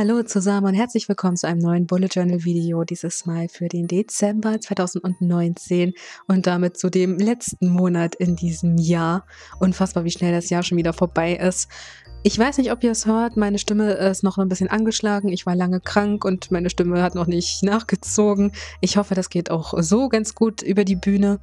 Hallo zusammen und herzlich willkommen zu einem neuen Bullet Journal Video, dieses Mal für den Dezember 2019 und damit zu dem letzten Monat in diesem Jahr. Unfassbar, wie schnell das Jahr schon wieder vorbei ist. Ich weiß nicht, ob ihr es hört, meine Stimme ist noch ein bisschen angeschlagen. Ich war lange krank und meine Stimme hat noch nicht nachgezogen. Ich hoffe, das geht auch so ganz gut über die Bühne.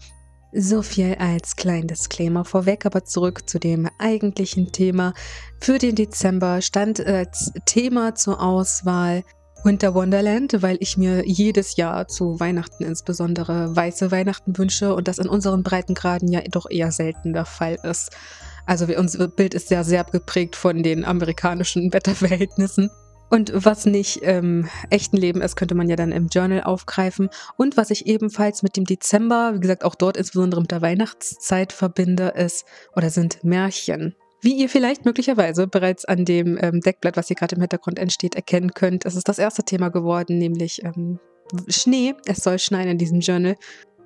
So viel als kleinen Disclaimer vorweg, aber zurück zu dem eigentlichen Thema. Für den Dezember stand als Thema zur Auswahl Winter Wonderland, weil ich mir jedes Jahr zu Weihnachten insbesondere weiße Weihnachten wünsche und das in unseren Breitengraden ja doch eher selten der Fall ist. Also unser Bild ist sehr, sehr geprägt von den amerikanischen Wetterverhältnissen. Und was nicht im echten Leben ist, könnte man ja dann im Journal aufgreifen. Und was ich ebenfalls mit dem Dezember, wie gesagt, auch dort insbesondere mit der Weihnachtszeit verbinde, ist oder sind Märchen. Wie ihr vielleicht möglicherweise bereits an dem ähm, Deckblatt, was hier gerade im Hintergrund entsteht, erkennen könnt, ist es das erste Thema geworden, nämlich ähm, Schnee. Es soll schneien in diesem Journal.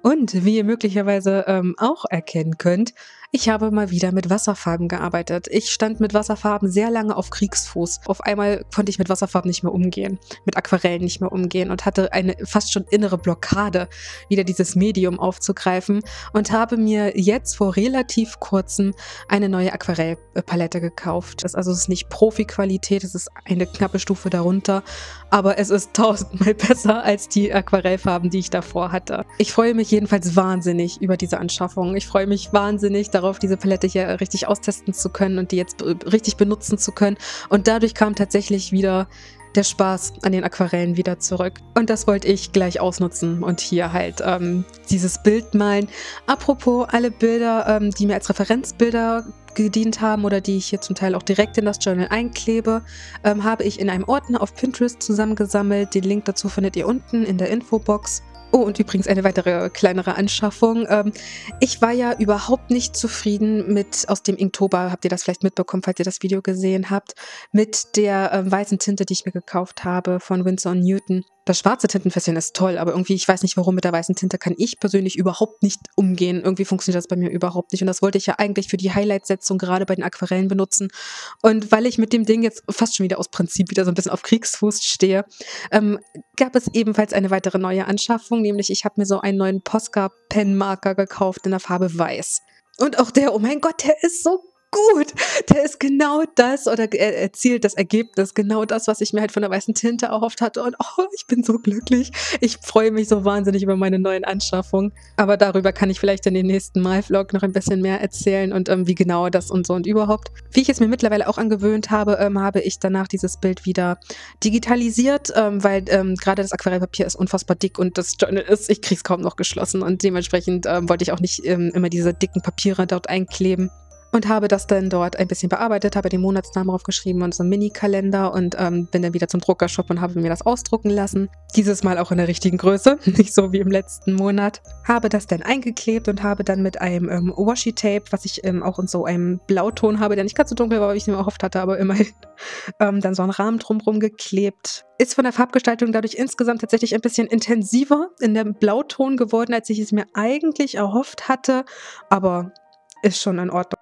Und wie ihr möglicherweise ähm, auch erkennen könnt, ich habe mal wieder mit Wasserfarben gearbeitet. Ich stand mit Wasserfarben sehr lange auf Kriegsfuß. Auf einmal konnte ich mit Wasserfarben nicht mehr umgehen, mit Aquarellen nicht mehr umgehen und hatte eine fast schon innere Blockade, wieder dieses Medium aufzugreifen und habe mir jetzt vor relativ kurzem eine neue Aquarellpalette gekauft. Das also es ist nicht Profi-Qualität, es ist eine knappe Stufe darunter, aber es ist tausendmal besser als die Aquarellfarben, die ich davor hatte. Ich freue mich jedenfalls wahnsinnig über diese Anschaffung. Ich freue mich wahnsinnig darauf, darauf, diese Palette hier richtig austesten zu können und die jetzt richtig benutzen zu können. Und dadurch kam tatsächlich wieder der Spaß an den Aquarellen wieder zurück. Und das wollte ich gleich ausnutzen und hier halt ähm, dieses Bild malen. Apropos alle Bilder, ähm, die mir als Referenzbilder gedient haben oder die ich hier zum Teil auch direkt in das Journal einklebe, ähm, habe ich in einem Ordner auf Pinterest zusammengesammelt. Den Link dazu findet ihr unten in der Infobox. Oh, und übrigens eine weitere kleinere Anschaffung. Ähm, ich war ja überhaupt nicht zufrieden mit, aus dem Inktober, habt ihr das vielleicht mitbekommen, falls ihr das Video gesehen habt, mit der äh, weißen Tinte, die ich mir gekauft habe von Winsor Newton. Das schwarze Tintenfässchen ist toll, aber irgendwie, ich weiß nicht warum, mit der weißen Tinte kann ich persönlich überhaupt nicht umgehen. Irgendwie funktioniert das bei mir überhaupt nicht. Und das wollte ich ja eigentlich für die Highlight-Setzung gerade bei den Aquarellen benutzen. Und weil ich mit dem Ding jetzt fast schon wieder aus Prinzip wieder so ein bisschen auf Kriegsfuß stehe, ähm, gab es ebenfalls eine weitere neue Anschaffung, nämlich ich habe mir so einen neuen Posca-Pen-Marker gekauft in der Farbe Weiß. Und auch der, oh mein Gott, der ist so gut. Der ist genau das oder er erzielt das Ergebnis, genau das, was ich mir halt von der weißen Tinte erhofft hatte. Und oh, ich bin so glücklich. Ich freue mich so wahnsinnig über meine neuen Anschaffungen. Aber darüber kann ich vielleicht in den nächsten Mal-Vlog noch ein bisschen mehr erzählen und ähm, wie genau das und so und überhaupt. Wie ich es mir mittlerweile auch angewöhnt habe, ähm, habe ich danach dieses Bild wieder digitalisiert, ähm, weil ähm, gerade das Aquarellpapier ist unfassbar dick und das Journal ist, ich kriege es kaum noch geschlossen und dementsprechend ähm, wollte ich auch nicht ähm, immer diese dicken Papiere dort einkleben und habe das dann dort ein bisschen bearbeitet, habe den Monatsnamen draufgeschrieben und so einen Mini-Kalender und ähm, bin dann wieder zum Druckershop und habe mir das ausdrucken lassen. Dieses Mal auch in der richtigen Größe, nicht so wie im letzten Monat. Habe das dann eingeklebt und habe dann mit einem ähm, Washi-Tape, was ich ähm, auch in so einem Blauton habe, der nicht ganz so dunkel war, wie ich es mir erhofft hatte, aber immerhin, ähm, dann so einen Rahmen drumherum geklebt. Ist von der Farbgestaltung dadurch insgesamt tatsächlich ein bisschen intensiver in dem Blauton geworden, als ich es mir eigentlich erhofft hatte, aber ist schon in Ordnung.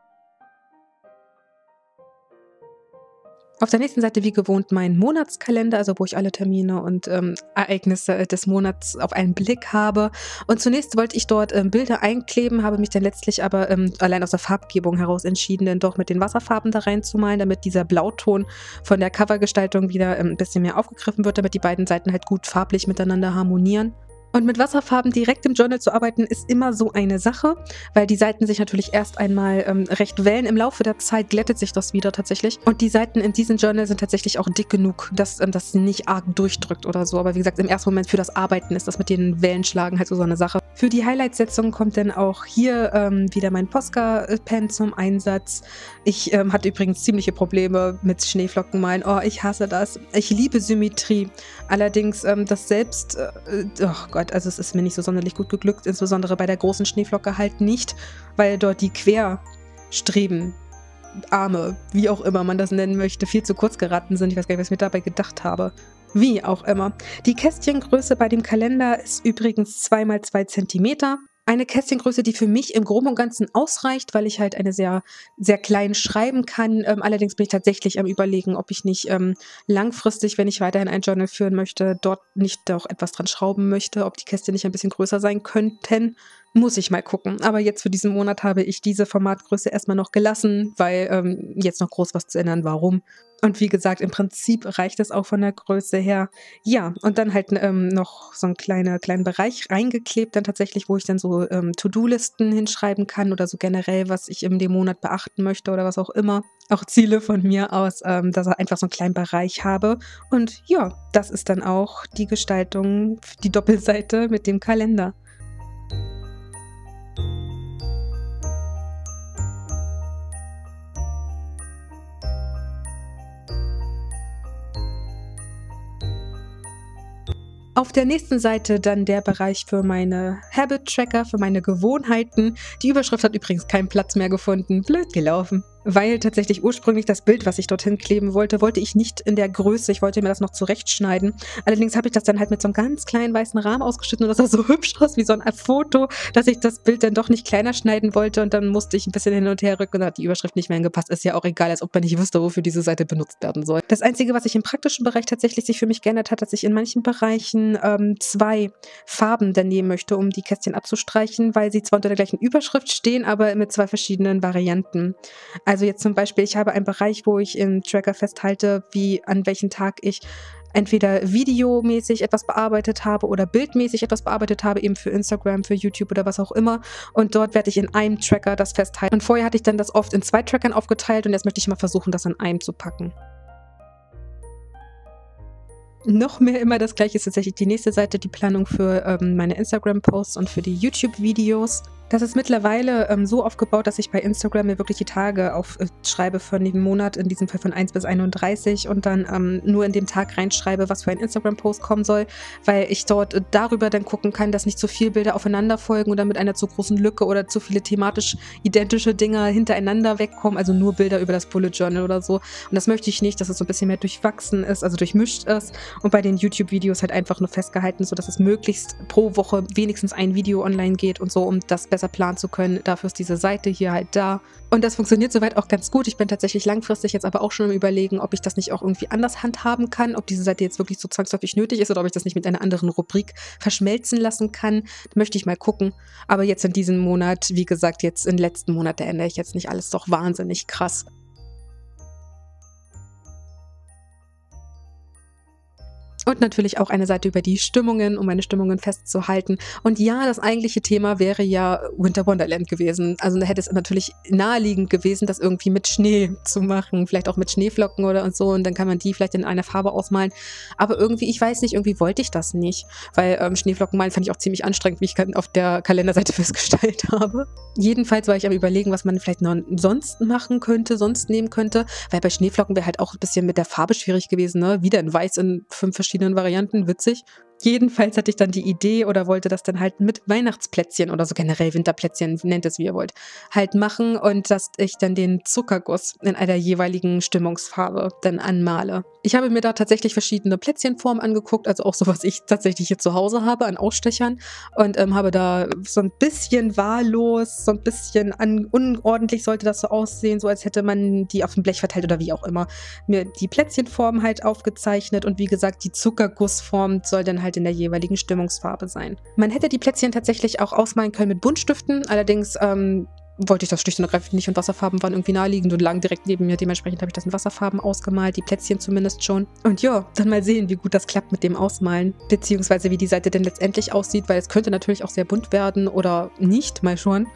Auf der nächsten Seite wie gewohnt mein Monatskalender, also wo ich alle Termine und ähm, Ereignisse des Monats auf einen Blick habe. Und zunächst wollte ich dort ähm, Bilder einkleben, habe mich dann letztlich aber ähm, allein aus der Farbgebung heraus entschieden, dann doch mit den Wasserfarben da reinzumalen, damit dieser Blauton von der Covergestaltung wieder ähm, ein bisschen mehr aufgegriffen wird, damit die beiden Seiten halt gut farblich miteinander harmonieren. Und mit Wasserfarben direkt im Journal zu arbeiten, ist immer so eine Sache, weil die Seiten sich natürlich erst einmal ähm, recht wellen. Im Laufe der Zeit glättet sich das wieder tatsächlich. Und die Seiten in diesem Journal sind tatsächlich auch dick genug, dass ähm, das nicht arg durchdrückt oder so. Aber wie gesagt, im ersten Moment für das Arbeiten ist das mit den Wellenschlagen halt so, so eine Sache. Für die Highlight-Setzung kommt dann auch hier ähm, wieder mein Posca-Pen zum Einsatz. Ich ähm, hatte übrigens ziemliche Probleme mit Schneeflocken malen. Oh, ich hasse das. Ich liebe Symmetrie. Allerdings ähm, das selbst, äh, oh Gott, Gott, also es ist mir nicht so sonderlich gut geglückt, insbesondere bei der großen Schneeflocke halt nicht, weil dort die Querstreben, Arme, wie auch immer man das nennen möchte, viel zu kurz geraten sind. Ich weiß gar nicht, was ich mir dabei gedacht habe. Wie auch immer. Die Kästchengröße bei dem Kalender ist übrigens 2 x 2 cm. Eine Kästchengröße, die für mich im Groben und Ganzen ausreicht, weil ich halt eine sehr, sehr klein schreiben kann. Ähm, allerdings bin ich tatsächlich am überlegen, ob ich nicht ähm, langfristig, wenn ich weiterhin ein Journal führen möchte, dort nicht doch etwas dran schrauben möchte, ob die Kästchen nicht ein bisschen größer sein könnten. Muss ich mal gucken. Aber jetzt für diesen Monat habe ich diese Formatgröße erstmal noch gelassen, weil ähm, jetzt noch groß was zu ändern. Warum? Und wie gesagt, im Prinzip reicht es auch von der Größe her. Ja, und dann halt ähm, noch so ein kleiner, kleinen Bereich reingeklebt, dann tatsächlich, wo ich dann so ähm, To-Do-Listen hinschreiben kann oder so generell, was ich in dem Monat beachten möchte oder was auch immer. Auch Ziele von mir aus, ähm, dass ich einfach so einen kleinen Bereich habe. Und ja, das ist dann auch die Gestaltung, die Doppelseite mit dem Kalender. Auf der nächsten Seite dann der Bereich für meine Habit Tracker, für meine Gewohnheiten. Die Überschrift hat übrigens keinen Platz mehr gefunden. Blöd gelaufen weil tatsächlich ursprünglich das Bild, was ich dorthin kleben wollte, wollte ich nicht in der Größe. Ich wollte mir das noch zurechtschneiden. Allerdings habe ich das dann halt mit so einem ganz kleinen weißen Rahmen ausgeschnitten und das sah so hübsch aus wie so ein Foto, dass ich das Bild dann doch nicht kleiner schneiden wollte und dann musste ich ein bisschen hin und her rücken und hat die Überschrift nicht mehr angepasst. Ist ja auch egal, als ob man nicht wüsste, wofür diese Seite benutzt werden soll. Das Einzige, was sich im praktischen Bereich tatsächlich sich für mich geändert hat, dass ich in manchen Bereichen ähm, zwei Farben dann nehmen möchte, um die Kästchen abzustreichen, weil sie zwar unter der gleichen Überschrift stehen, aber mit zwei verschiedenen Varianten. Also jetzt zum Beispiel, ich habe einen Bereich, wo ich im Tracker festhalte, wie an welchem Tag ich entweder videomäßig etwas bearbeitet habe oder bildmäßig etwas bearbeitet habe, eben für Instagram, für YouTube oder was auch immer. Und dort werde ich in einem Tracker das festhalten. Und vorher hatte ich dann das oft in zwei Trackern aufgeteilt und jetzt möchte ich mal versuchen, das in einem zu packen noch mehr immer das gleiche ist tatsächlich die nächste Seite, die Planung für ähm, meine Instagram-Posts und für die YouTube-Videos. Das ist mittlerweile ähm, so aufgebaut, dass ich bei Instagram mir wirklich die Tage aufschreibe äh, für den Monat, in diesem Fall von 1 bis 31 und dann ähm, nur in dem Tag reinschreibe, was für ein Instagram-Post kommen soll, weil ich dort äh, darüber dann gucken kann, dass nicht zu viele Bilder aufeinander folgen oder mit einer zu großen Lücke oder zu viele thematisch identische Dinge hintereinander wegkommen, also nur Bilder über das Bullet Journal oder so. Und das möchte ich nicht, dass es so ein bisschen mehr durchwachsen ist, also durchmischt ist und bei den YouTube-Videos halt einfach nur festgehalten, sodass es möglichst pro Woche wenigstens ein Video online geht und so, um das besser besser planen zu können. Dafür ist diese Seite hier halt da. Und das funktioniert soweit auch ganz gut. Ich bin tatsächlich langfristig jetzt aber auch schon im Überlegen, ob ich das nicht auch irgendwie anders handhaben kann, ob diese Seite jetzt wirklich so zwangsläufig nötig ist oder ob ich das nicht mit einer anderen Rubrik verschmelzen lassen kann. Da möchte ich mal gucken. Aber jetzt in diesem Monat, wie gesagt, jetzt im letzten Monat, da ändere ich jetzt nicht alles doch wahnsinnig krass. Und natürlich auch eine Seite über die Stimmungen, um meine Stimmungen festzuhalten. Und ja, das eigentliche Thema wäre ja Winter Wonderland gewesen. Also da hätte es natürlich naheliegend gewesen, das irgendwie mit Schnee zu machen. Vielleicht auch mit Schneeflocken oder und so. Und dann kann man die vielleicht in einer Farbe ausmalen. Aber irgendwie, ich weiß nicht, irgendwie wollte ich das nicht. Weil ähm, Schneeflocken malen fand ich auch ziemlich anstrengend, wie ich auf der Kalenderseite festgestellt habe. Jedenfalls war ich am überlegen, was man vielleicht noch sonst machen könnte, sonst nehmen könnte. Weil bei Schneeflocken wäre halt auch ein bisschen mit der Farbe schwierig gewesen. Ne? Wieder in weiß in fünf verschiedenen verschiedenen Varianten, witzig. Jedenfalls hatte ich dann die Idee oder wollte das dann halt mit Weihnachtsplätzchen oder so generell Winterplätzchen, nennt es wie ihr wollt, halt machen und dass ich dann den Zuckerguss in einer jeweiligen Stimmungsfarbe dann anmale. Ich habe mir da tatsächlich verschiedene Plätzchenformen angeguckt, also auch so, was ich tatsächlich hier zu Hause habe an Ausstechern und ähm, habe da so ein bisschen wahllos, so ein bisschen unordentlich sollte das so aussehen, so als hätte man die auf dem Blech verteilt oder wie auch immer, mir die Plätzchenform halt aufgezeichnet und wie gesagt, die Zuckergussform soll dann halt halt in der jeweiligen Stimmungsfarbe sein. Man hätte die Plätzchen tatsächlich auch ausmalen können mit Buntstiften, allerdings ähm, wollte ich das schlicht und ergreifend nicht und Wasserfarben waren irgendwie naheliegend und lagen direkt neben mir. Dementsprechend habe ich das in Wasserfarben ausgemalt, die Plätzchen zumindest schon. Und ja, dann mal sehen, wie gut das klappt mit dem Ausmalen, beziehungsweise wie die Seite denn letztendlich aussieht, weil es könnte natürlich auch sehr bunt werden oder nicht, mal schon.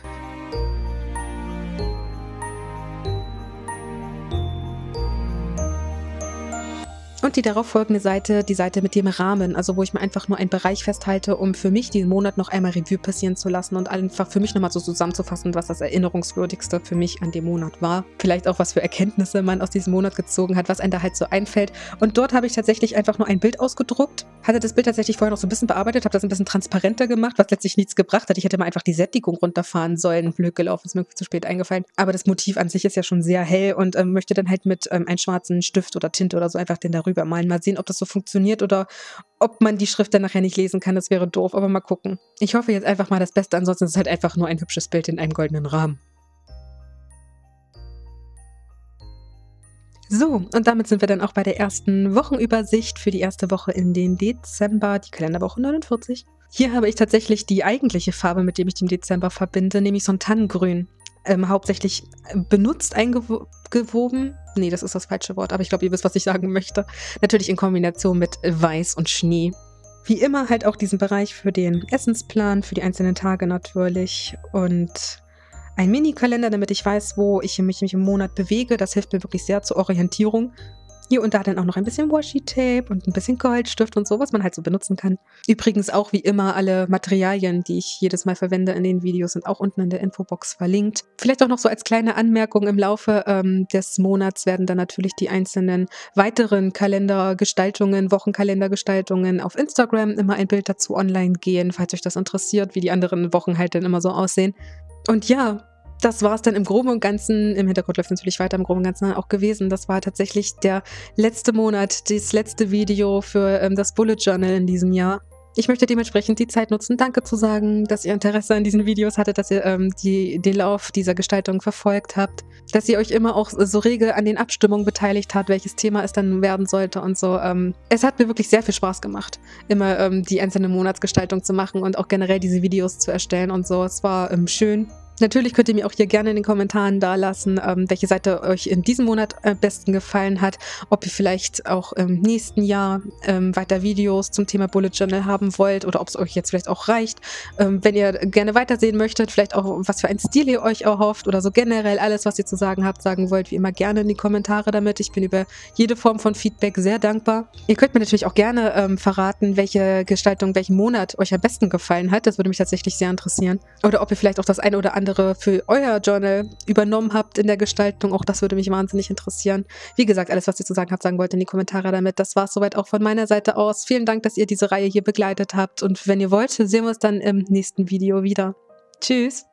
Und die darauf folgende Seite, die Seite mit dem Rahmen, also wo ich mir einfach nur einen Bereich festhalte, um für mich diesen Monat noch einmal Revue passieren zu lassen und einfach für mich nochmal so zusammenzufassen, was das Erinnerungswürdigste für mich an dem Monat war. Vielleicht auch, was für Erkenntnisse man aus diesem Monat gezogen hat, was einem da halt so einfällt. Und dort habe ich tatsächlich einfach nur ein Bild ausgedruckt, hatte das Bild tatsächlich vorher noch so ein bisschen bearbeitet, habe das ein bisschen transparenter gemacht, was letztlich nichts gebracht hat. Ich hätte mal einfach die Sättigung runterfahren sollen. Blöd gelaufen, ist mir zu spät eingefallen. Aber das Motiv an sich ist ja schon sehr hell und ähm, möchte dann halt mit ähm, einem schwarzen Stift oder Tinte oder so einfach den darüber drüber. Mal sehen, ob das so funktioniert oder ob man die Schrift dann nachher nicht lesen kann. Das wäre doof, aber mal gucken. Ich hoffe jetzt einfach mal das Beste, ansonsten ist es halt einfach nur ein hübsches Bild in einem goldenen Rahmen. So, und damit sind wir dann auch bei der ersten Wochenübersicht für die erste Woche in den Dezember, die Kalenderwoche 49. Hier habe ich tatsächlich die eigentliche Farbe, mit dem ich den Dezember verbinde, nämlich so ein Tannengrün. Ähm, hauptsächlich benutzt eingewoben. Nee, das ist das falsche Wort, aber ich glaube, ihr wisst, was ich sagen möchte. Natürlich in Kombination mit Weiß und Schnee. Wie immer halt auch diesen Bereich für den Essensplan, für die einzelnen Tage natürlich. Und ein Mini-Kalender, damit ich weiß, wo ich mich, mich im Monat bewege. Das hilft mir wirklich sehr zur Orientierung. Hier und da dann auch noch ein bisschen Washi-Tape und ein bisschen Goldstift und so, was man halt so benutzen kann. Übrigens auch wie immer alle Materialien, die ich jedes Mal verwende in den Videos, sind auch unten in der Infobox verlinkt. Vielleicht auch noch so als kleine Anmerkung im Laufe ähm, des Monats werden dann natürlich die einzelnen weiteren Kalendergestaltungen, Wochenkalendergestaltungen auf Instagram immer ein Bild dazu online gehen, falls euch das interessiert, wie die anderen Wochen halt dann immer so aussehen. Und ja, das war es dann im Groben und Ganzen, im Hintergrund läuft natürlich weiter, im Groben und Ganzen auch gewesen. Das war tatsächlich der letzte Monat, das letzte Video für ähm, das Bullet Journal in diesem Jahr. Ich möchte dementsprechend die Zeit nutzen, Danke zu sagen, dass ihr Interesse an diesen Videos hattet, dass ihr ähm, die, den Lauf dieser Gestaltung verfolgt habt, dass ihr euch immer auch so rege an den Abstimmungen beteiligt habt, welches Thema es dann werden sollte und so. Ähm, es hat mir wirklich sehr viel Spaß gemacht, immer ähm, die einzelne Monatsgestaltung zu machen und auch generell diese Videos zu erstellen und so. Es war ähm, schön. Natürlich könnt ihr mir auch hier gerne in den Kommentaren da lassen, ähm, welche Seite euch in diesem Monat am besten gefallen hat, ob ihr vielleicht auch im nächsten Jahr ähm, weiter Videos zum Thema Bullet Journal haben wollt oder ob es euch jetzt vielleicht auch reicht. Ähm, wenn ihr gerne weitersehen möchtet, vielleicht auch was für einen Stil ihr euch erhofft oder so generell alles, was ihr zu sagen habt, sagen wollt, wie immer gerne in die Kommentare damit. Ich bin über jede Form von Feedback sehr dankbar. Ihr könnt mir natürlich auch gerne ähm, verraten, welche Gestaltung, welchen Monat euch am besten gefallen hat. Das würde mich tatsächlich sehr interessieren. Oder ob ihr vielleicht auch das eine oder andere andere für euer Journal übernommen habt in der Gestaltung. Auch das würde mich wahnsinnig interessieren. Wie gesagt, alles, was ihr zu sagen habt, sagen wollt in die Kommentare damit. Das war es soweit auch von meiner Seite aus. Vielen Dank, dass ihr diese Reihe hier begleitet habt. Und wenn ihr wollt, sehen wir uns dann im nächsten Video wieder. Tschüss!